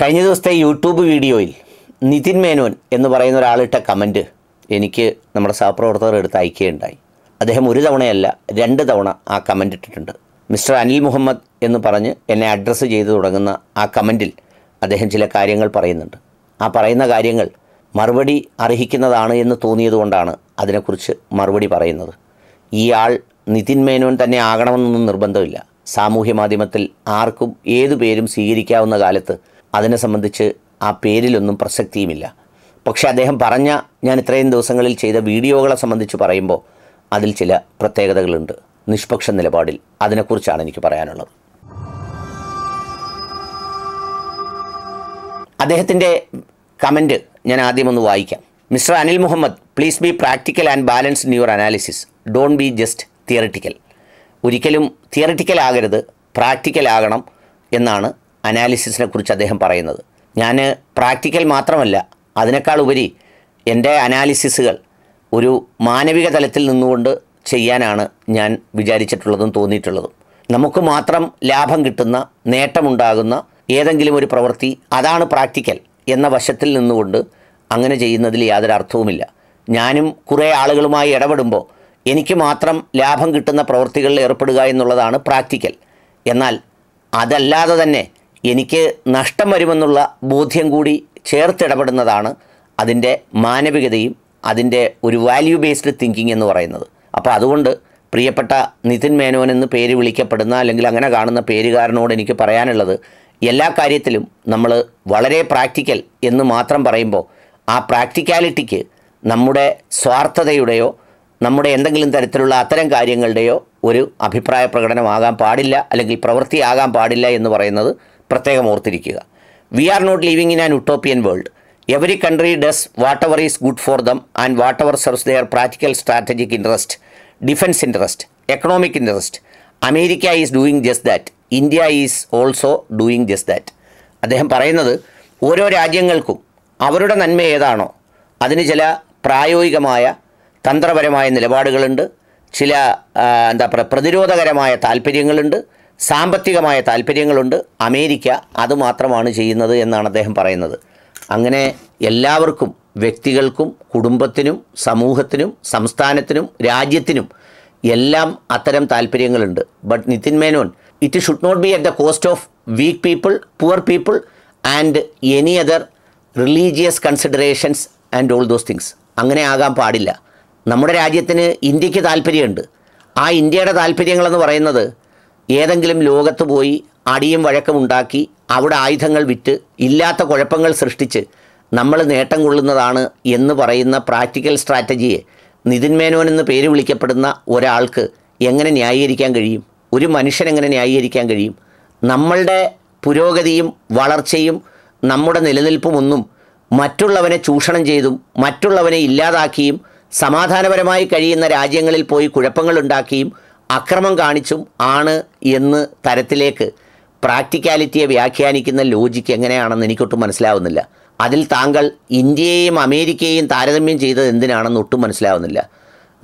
കഴിഞ്ഞ ദിവസത്തെ യൂട്യൂബ് വീഡിയോയിൽ നിതിൻ മേനോൻ എന്ന് പറയുന്ന ഒരാളിട്ട കമന്റ് എനിക്ക് നമ്മുടെ സഹപ്രവർത്തകർ എടുത്ത് അയക്കുകയുണ്ടായി. അദ്ദേഹം ഒരു തവണയല്ല രണ്ട് തവണ ആ കമന്റ് ഇട്ടിട്ടുണ്ട്. മിസ്റ്റർ അനിൽ മുഹമ്മദ് എന്ന് പറഞ്ഞ് എന്നെ അഡ്രസ്സ് ചെയ്തു തുടങ്ങുന്ന ആ കമന്റിൽ അദ്ദേഹം ചില കാര്യങ്ങൾ പറയുന്നുണ്ട്. ആ പറയുന്ന കാര്യങ്ങൾ മറുപടി അർഹിക്കുന്നതാണ് എന്ന് തോന്നിയതുകൊണ്ടാണ് അതിനെക്കുറിച്ച് മറുപടി പറയുന്നത്. ഈ ആൾ നിതിൻ മേനോൻ തന്നെ ആകണമെന്നൊന്നും നിർബന്ധമില്ല. സാമൂഹ്യ മാധ്യമത്തിൽ ആർക്കും ഏതു പേരും സ്വീകരിക്കാവുന്ന കാലത്ത് അതിനെ സംബന്ധിച്ച് ആ പേരിലൊന്നും പ്രസക്തിയുമില്ല. പക്ഷേ അദ്ദേഹം പറഞ്ഞ ഞാൻ ഇത്രയും ദിവസങ്ങളിൽ ചെയ്ത വീഡിയോകളെ സംബന്ധിച്ച് പറയുമ്പോൾ അതിൽ ചില പ്രത്യേകതകളുണ്ട്. നിഷ്പക്ഷ നിലപാടിൽ അതിനെക്കുറിച്ചാണ് എനിക്ക് പറയാനുള്ളത്. അദ്ദേഹത്തിന്റെ കമന്റ് ഞാൻ ആദ്യം ഒന്ന് വായിക്കാം. Mister Anil Muhammad please be practical and balance in your analysis don't be just theoretical ഒരിക്കലും തിയറിറ്റിക്കൽ ആകരുത് പ്രാക്ടിക്കൽ ആകണം എന്നാണ് അനാലിസിസിനെ കുറിച്ച് അദ്ദേഹം പറയുന്നത്. ഞാൻ പ്രാക്ടിക്കൽ മാത്രമല്ല അതിനേക്കാൾ ഉപരി എന്റെ അനാലിസിസുകൾ ഒരു മാനവിക തലത്തിൽ നിന്നുകൊണ്ട് ചെയ്യാനാണ് ഞാൻ വിചാരിച്ചിട്ടുള്ളതും തോന്നിയിട്ടുള്ളതും. നമുക്ക് മാത്രം ലാഭം കിട്ടുന്ന നേട്ടമുണ്ടാകുന്ന ഏതെങ്കിലും ഒരു പ്രവൃത്തി അതാണ് പ്രാക്ടിക്കൽ എന്ന വശത്തിൽ നിന്നുകൊണ്ട് അങ്ങനെ ചെയ്യുന്നതിൽ യാതൊരു അർത്ഥവുമില്ല. ഞാനും കുറേ ആളുകളുമായി ഇടപെടുമ്പോൾ എനിക്ക് മാത്രം ലാഭം കിട്ടുന്ന പ്രവൃത്തികളിൽ ഏർപ്പെടുക എന്നുള്ളതാണ് പ്രാക്ടിക്കൽ. എന്നാൽ അതല്ലാതെ തന്നെ എനിക്ക് നഷ്ടം വരുമെന്നുള്ള ബോധ്യം കൂടി ചേർത്തിടപെടുന്നതാണ് അതിന്റെ മാനവികതയും അതിന്റെ ഒരു വാല്യൂ ബേസ്ഡ് തിങ്കിങ് എന്ന് പറയുന്നത്. അപ്പോൾ അതുകൊണ്ട് പ്രിയപ്പെട്ട നിതിൻ മേനോൻ എന്ന് പേര് വിളിക്കപ്പെടുന്ന അല്ലെങ്കിൽ അങ്ങനെ കാണുന്ന പേരുകാരനോട് എനിക്ക് പറയാനുള്ളത് എല്ലാ കാര്യത്തിലും നമ്മൾ വളരെ പ്രാക്ടിക്കൽ എന്ന് മാത്രം പറയുമ്പോൾ ആ പ്രാക്ടിക്കാലിറ്റിക്ക് നമ്മുടെ സ്വാർത്ഥതയുടെയോ നമ്മുടെ എന്തെങ്കിലും തരത്തിലുള്ള അത്തരം കാര്യങ്ങളുടെയോ ഒരു അഭിപ്രായ പ്രകടനമാകാൻ പാടില്ല അല്ലെങ്കിൽ പ്രവൃത്തിയാകാൻ പാടില്ല എന്ന് പറയുന്നത് പ്രത്യേകം ഓർത്തിരിക്കുക. We are not living in an utopian world every country does whatever is good for them and whatever serves their practical strategic interest defence interest economic interest America is doing just that India is also doing just that അദ്ദേഹം പറയുന്നത് ഓരോ രാജ്യങ്ങൾക്കും അവരുടെ നന്മ ഏതാണോ അതിന് ചില പ്രായോഗികമായ തന്ത്രപരമായ നിലപാടുകളുണ്ട്. ചില എന്താ പറയുക പ്രതിരോധകരമായ താല്പര്യങ്ങളുണ്ട്. സാമ്പത്തികമായ താല്പര്യങ്ങളുണ്ട്. അമേരിക്ക അതുമാത്രമാണ് ചെയ്യുന്നത് എന്നാണ് അദ്ദേഹം പറയുന്നത്. അങ്ങനെ എല്ലാവർക്കും വ്യക്തികൾക്കും കുടുംബത്തിനും സമൂഹത്തിനും സംസ്ഥാനത്തിനും രാജ്യത്തിനും എല്ലാം അത്തരം താല്പര്യങ്ങളുണ്ട്. But Nitin Menon it should not be at the cost of weak people poor people and any other religious considerations and all those things അങ്ങനെ ആകാൻ പാടില്ല. നമ്മുടെ രാജ്യത്തിന് ഇന്ത്യയ്ക്ക് താല്പര്യമുണ്ട്. ആ ഇന്ത്യയുടെ താല്പര്യങ്ങളെന്ന് പറയുന്നത് ഏതെങ്കിലും ലോകത്ത് പോയി അടിയും വഴക്കം ഉണ്ടാക്കി അവിടെ ആയുധങ്ങൾ വിറ്റ് ഇല്ലാത്ത കുഴപ്പങ്ങൾ സൃഷ്ടിച്ച് നമ്മൾ നേട്ടം കൊള്ളുന്നതാണ് എന്ന് പറയുന്ന പ്രാക്ടിക്കൽ സ്ട്രാറ്റജിയെ നിതിൻ മേനോൻ എന്ന് പേര് വിളിക്കപ്പെടുന്ന ഒരാൾക്ക് എങ്ങനെ ന്യായീകരിക്കാൻ കഴിയും? ഒരു മനുഷ്യൻ എങ്ങനെ ന്യായീകരിക്കാൻ കഴിയും? നമ്മളുടെ പുരോഗതിയും വളർച്ചയും നമ്മുടെ നിലനിൽപ്പുമൊന്നും മറ്റുള്ളവനെ ചൂഷണം ചെയ്തും മറ്റുള്ളവനെ ഇല്ലാതാക്കിയും സമാധാനപരമായി കഴിയുന്ന രാജ്യങ്ങളിൽ പോയി കുഴപ്പങ്ങളുണ്ടാക്കിയും അക്രമം കാണിച്ചും ആണ് എന്ന് തരത്തിലേക്ക് പ്രാക്ടിക്കാലിറ്റിയെ വ്യാഖ്യാനിക്കുന്ന ലോജിക്ക് എങ്ങനെയാണെന്ന് എനിക്കൊട്ടും മനസ്സിലാവുന്നില്ല. അതിൽ താങ്കൾ ഇന്ത്യയെയും അമേരിക്കയെയും താരതമ്യം ചെയ്തത് എന്തിനാണെന്ന് ഒട്ടും മനസ്സിലാവുന്നില്ല.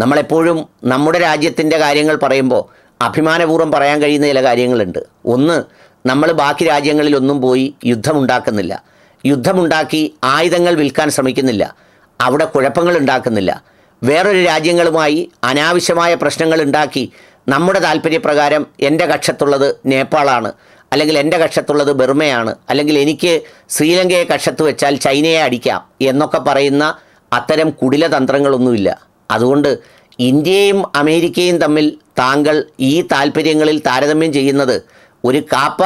നമ്മളെപ്പോഴും നമ്മുടെ രാജ്യത്തിന്റെ കാര്യങ്ങൾ പറയുമ്പോൾ അഭിമാനപൂർവം പറയാൻ കഴിയുന്ന ചില കാര്യങ്ങളുണ്ട്. ഒന്ന് നമ്മൾ ബാക്കി രാജ്യങ്ങളിലൊന്നും പോയി യുദ്ധമുണ്ടാക്കുന്നില്ല. യുദ്ധമുണ്ടാക്കി ആയുധങ്ങൾ വിൽക്കാൻ ശ്രമിക്കുന്നില്ല. അവിടെ കുഴപ്പങ്ങൾ ഉണ്ടാക്കുന്നില്ല. വേറൊരു രാജ്യങ്ങളുമായി അനാവശ്യമായ പ്രശ്നങ്ങൾ ഉണ്ടാക്കി നമ്മുടെ താല്പര്യപ്രകാരം എന്റെ കക്ഷത്തുള്ളത് നേപ്പാളാണ് അല്ലെങ്കിൽ എന്റെ കക്ഷത്തുള്ളത് ബർമയാണ് അല്ലെങ്കിൽ എനിക്ക് ശ്രീലങ്കയെ കക്ഷത്ത് വെച്ചാൽ ചൈനയെ അടിക്കാം എന്നൊക്കെ പറയുന്ന അത്തരം കുടില തന്ത്രങ്ങളൊന്നുമില്ല. അതുകൊണ്ട് ഇന്ത്യയും അമേരിക്കയും തമ്മിൽ താങ്കൾ ഈ താല്പര്യങ്ങളിൽ താരതമ്യം ചെയ്യുന്നത് ഒരു കാപ്പ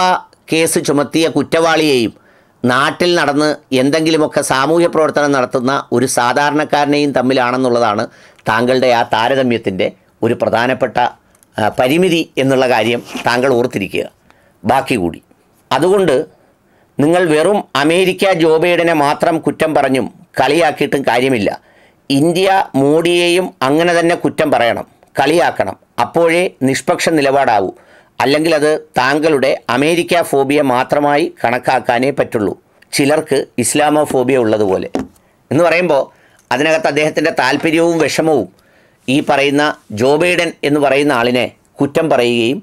കേസ് ചുമത്തിയ കുറ്റവാളിയെയും നാട്ടിൽ നടന്ന് എന്തെങ്കിലുമൊക്കെ സാമൂഹ്യ പ്രവർത്തനം നടത്തുന്ന ഒരു സാധാരണക്കാരനെയും തമ്മിലാണെന്നുള്ളതാണ് താങ്കളുടെ ആ താരതമ്യത്തിന്റെ ഒരു പ്രധാനപ്പെട്ട പരിമിതി എന്നുള്ള കാര്യം താങ്കൾ ഓർത്തിരിക്കുക. ബാക്കി കൂടി. അതുകൊണ്ട് നിങ്ങൾ വെറും അമേരിക്ക ജോ ബൈഡനെ മാത്രം കുറ്റം പറഞ്ഞും കളിയാക്കിയിട്ടും കാര്യമില്ല. ഇന്ത്യ മോഡിയെയും അങ്ങനെ തന്നെ കുറ്റം പറയണം കളിയാക്കണം. അപ്പോഴേ നിഷ്പക്ഷ നിലപാടാവൂ. അല്ലെങ്കിൽ അത് താങ്കളുടെ അമേരിക്ക ഫോബിയ മാത്രമായി കണക്കാക്കാനേ പറ്റുള്ളൂ. ചിലർക്ക് ഇസ്ലാമോ ഫോബിയ ഉള്ളതുപോലെ. എന്ന് പറയുമ്പോൾ അതിനകത്ത് അദ്ദേഹത്തിന്റെ താല്പര്യവും വിഷമവും ഈ പറയുന്ന ജോ ബൈഡൻ എന്ന് പറയുന്ന ആളിനെ കുറ്റം പറയുകയും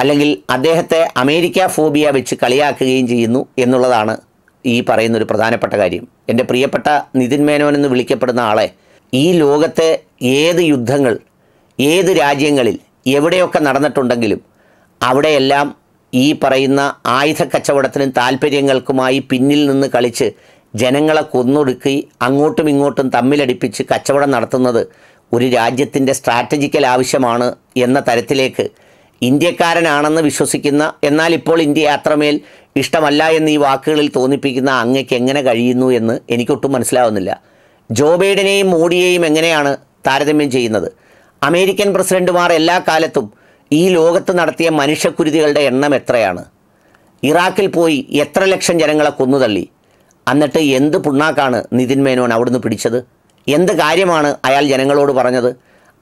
അല്ലെങ്കിൽ അദ്ദേഹത്തെ അമേരിക്ക ഫോബിയ വെച്ച് കളിയാക്കുകയും ചെയ്യുന്നു എന്നുള്ളതാണ് ഈ പറയുന്ന ഒരു പ്രധാനപ്പെട്ട കാര്യം. എന്റെ പ്രിയപ്പെട്ട നിതിൻ മേനോൻ എന്ന് വിളിക്കപ്പെടുന്ന ആളെ ഈ ലോകത്തെ ഏത് യുദ്ധങ്ങൾ ഏത് രാജ്യങ്ങളിൽ എവിടെയൊക്കെ നടന്നിട്ടുണ്ടെങ്കിലും അവിടെയെല്ലാം ഈ പറയുന്ന ആയുധ കച്ചവടത്തിനും താല്പര്യങ്ങൾക്കുമായി പിന്നിൽ നിന്ന് കളിച്ച് ജനങ്ങളെ കൊന്നൊടുക്കി അങ്ങോട്ടും ഇങ്ങോട്ടും തമ്മിലടിപ്പിച്ച് കച്ചവടം നടത്തുന്നത് ഒരു രാജ്യത്തിന്റെ സ്ട്രാറ്റജിക്കൽ ആവശ്യമാണ് എന്ന തരത്തിലേക്ക് ഇന്ത്യക്കാരനാണെന്ന് വിശ്വസിക്കുന്ന എന്നാൽ ഇപ്പോൾ ഇന്ത്യ അത്രമേൽ ഇഷ്ടമല്ല എന്ന് ഈ വാക്കുകളിൽ തോന്നിപ്പിക്കുന്ന അങ്ങയ്ക്ക് എങ്ങനെ കഴിയുന്നു എന്ന് എനിക്കൊട്ടും മനസ്സിലാവുന്നില്ല. ജോ ബൈഡനെയും മോഡിയെയും എങ്ങനെയാണ് താരതമ്യം ചെയ്യുന്നത്? അമേരിക്കൻ പ്രസിഡന്റുമാർ എല്ലാ കാലത്തും ഈ ലോകത്ത് നടത്തിയ മനുഷ്യക്കുരുതികളുടെ എണ്ണം എത്രയാണ്? ഇറാഖിൽ പോയി എത്ര ലക്ഷം ജനങ്ങളെ കൊന്നുതള്ളി? എന്നിട്ട് എന്ത് പുണ്ണാക്കാണ് നിതിൻ മേനോൻ അവിടുന്ന് പിടിച്ചത്? എന്ത് കാര്യമാണ് അയാൾ ജനങ്ങളോട് പറഞ്ഞത്?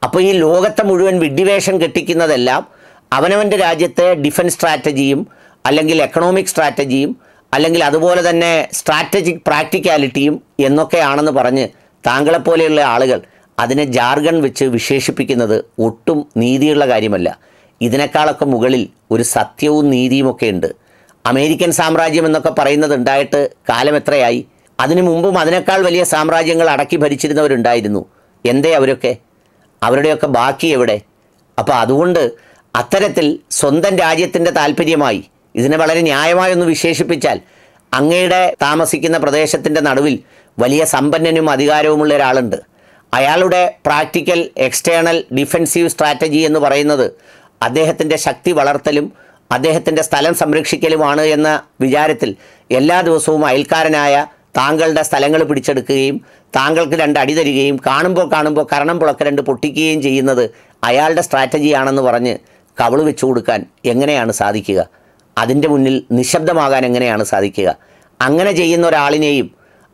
അപ്പോൾ ഈ ലോകത്തെ മുഴുവൻ വിഡ്ഡിവേഷം കെട്ടിക്കുന്നതെല്ലാം അവനവന്റെ രാജ്യത്തെ ഡിഫൻസ് സ്ട്രാറ്റജിയും അല്ലെങ്കിൽ എക്കണോമിക് സ്ട്രാറ്റജിയും അല്ലെങ്കിൽ അതുപോലെ തന്നെ സ്ട്രാറ്റജിക് പ്രാക്ടിക്കാലിറ്റിയും എന്നൊക്കെയാണെന്ന് പറഞ്ഞ് താങ്കളെപ്പോലെയുള്ള ആളുകൾ അതിനെ ജാർഗൺ വെച്ച് വിശേഷിപ്പിക്കുന്നത് ഒട്ടും നീതിയുള്ള കാര്യമല്ല. ഇതിനേക്കാളൊക്കെ മുകളിൽ ഒരു സത്യവും നീതിയുമൊക്കെ ഉണ്ട്. അമേരിക്കൻ സാമ്രാജ്യം എന്നൊക്കെ പറയുന്നത് ഉണ്ടായിട്ട് കാലം എത്രയായി? അതിനു മുമ്പും അതിനേക്കാൾ വലിയ സാമ്രാജ്യങ്ങൾ അടക്കി ഭരിച്ചിരുന്നവരുണ്ടായിരുന്നു. എന്തേ അവരൊക്കെ? അവരുടെയൊക്കെ ബാക്കി എവിടെ? അപ്പോൾ അതുകൊണ്ട് അത്തരത്തിൽ സ്വന്തം രാജ്യത്തിന്റെ താല്പര്യമായി ഇതിനെ വളരെ ന്യായമായി ഒന്ന് വിശേഷിപ്പിച്ചാൽ അങ്ങയുടെ താമസിക്കുന്ന പ്രദേശത്തിന്റെ നടുവിൽ വലിയ സമ്പന്നനും അധികാരവുമുള്ള ഒരാളുണ്ട്. അയാളുടെ പ്രാക്ടിക്കൽ എക്സ്റ്റേണൽ ഡിഫെൻസീവ് സ്ട്രാറ്റജി എന്ന് പറയുന്നത് അദ്ദേഹത്തിന്റെ ശക്തി വളർത്തലും അദ്ദേഹത്തിന്റെ സ്ഥലം സംരക്ഷിക്കലുമാണ് എന്ന വിചാരത്തിൽ എല്ലാ ദിവസവും അയൽക്കാരനായ താങ്കളുടെ സ്ഥലങ്ങൾ പിടിച്ചെടുക്കുകയും താങ്കൾക്ക് രണ്ട് അടി തരികയും കാണുമ്പോൾ കാണുമ്പോൾ കരണം പുളക്ക രണ്ട് പൊട്ടിക്കുകയും ചെയ്യുന്നത് അയാളുടെ സ്ട്രാറ്റജിയാണെന്ന് പറഞ്ഞ് കവൾ വെച്ചു കൊടുക്കാൻ എങ്ങനെയാണ് സാധിക്കുക? അതിന്റെ മുന്നിൽ നിശബ്ദമാകാൻ എങ്ങനെയാണ് സാധിക്കുക? അങ്ങനെ ചെയ്യുന്ന ഒരാളിനെയും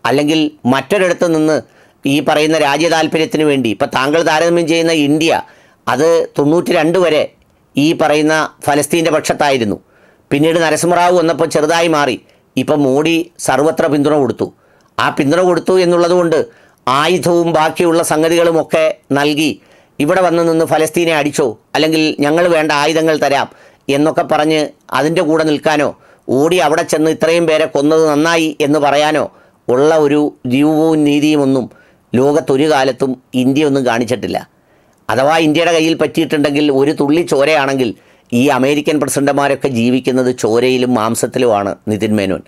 അല്ലെങ്കിൽ മറ്റൊരിടത്ത് നിന്ന് ഈ പറയുന്ന രാജ്യ താല്പര്യത്തിന് വേണ്ടി ഇപ്പം താങ്കൾ താരതമ്യം ചെയ്യുന്ന ഇന്ത്യ അത് തൊണ്ണൂറ്റി രണ്ട് വരെ ഈ പറയുന്ന ഫലസ്തീന്റെ പക്ഷത്തായിരുന്നു. പിന്നീട് നരസിംഹറാവു വന്നപ്പോൾ ചെറുതായി മാറി. ഇപ്പം മോഡി സർവത്ര പിന്തുണ കൊടുത്തു. ആ പിന്തുണ കൊടുത്തു എന്നുള്ളതുകൊണ്ട് ആയുധവും ബാക്കിയുള്ള സംഗതികളുമൊക്കെ നൽകി ഇവിടെ വന്ന് നിന്ന് ഫലസ്തീനെ അടിച്ചോ അല്ലെങ്കിൽ ഞങ്ങൾ വേണ്ട ആയുധങ്ങൾ തരാം എന്നൊക്കെ പറഞ്ഞ് അതിന്റെ കൂടെ നിൽക്കാനോ ഓടി അവിടെ ചെന്ന് ഇത്രയും പേരെ കൊന്നത് നന്നായി എന്ന് പറയാനോ ഉള്ള ഒരു ജീവവും നീതിയും ഒന്നും ലോകത്തൊരു കാലത്തും ഇന്ത്യ ഒന്നും കാണിച്ചിട്ടില്ല. അഥവാ ഇന്ത്യയുടെ കയ്യിൽ പറ്റിയിട്ടുണ്ടെങ്കിൽ ഒരു തുള്ളി ചോരയാണെങ്കിൽ ഈ അമേരിക്കൻ പ്രസിഡന്റുമാരൊക്കെ ജീവിക്കുന്നത് ചോരയിലും മാംസത്തിലുമാണ് നിതിൻ മേനോൻ.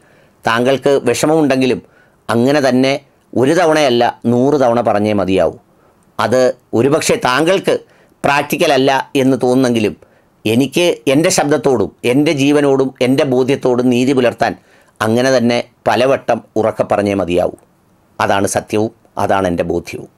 താങ്കൾക്ക് വിഷമമുണ്ടെങ്കിലും അങ്ങനെ തന്നെ ഒരു തവണയല്ല നൂറ് തവണ പറഞ്ഞേ മതിയാവൂ. അത് ഒരുപക്ഷെ താങ്കൾക്ക് പ്രാക്ടിക്കലല്ല എന്ന് തോന്നുന്നെങ്കിലും എനിക്ക് എന്റെ ശബ്ദത്തോടും എന്റെ ജീവനോടും എന്റെ ബോധ്യത്തോടും നീതി പുലർത്താൻ അങ്ങനെ തന്നെ പലവട്ടം ഉറക്കെ പറഞ്ഞേ മതിയാവൂ. അതാണ് സത്യവും അതാണ് എന്റെ ബോധ്യവും.